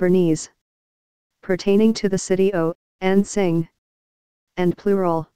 Bernese. Pertaining to the city O, and Sing. And plural.